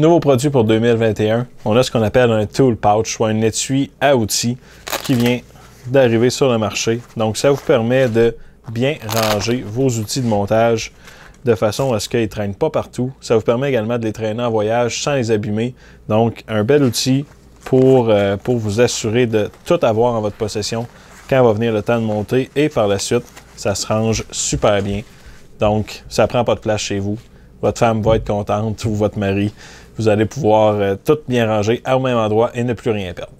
Nouveau produit pour 2021, on a ce qu'on appelle un tool pouch, soit un étui à outils qui vient d'arriver sur le marché. Donc, ça vous permet de bien ranger vos outils de montage de façon à ce qu'ils ne traînent pas partout. Ça vous permet également de les traîner en voyage sans les abîmer. Donc, un bel outil pour, euh, pour vous assurer de tout avoir en votre possession quand va venir le temps de monter et par la suite, ça se range super bien. Donc, ça prend pas de place chez vous. Votre femme va être contente ou votre mari. Vous allez pouvoir euh, tout bien ranger au même endroit et ne plus rien perdre.